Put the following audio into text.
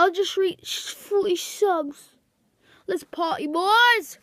I'll just reach 40 subs. Let's party, boys!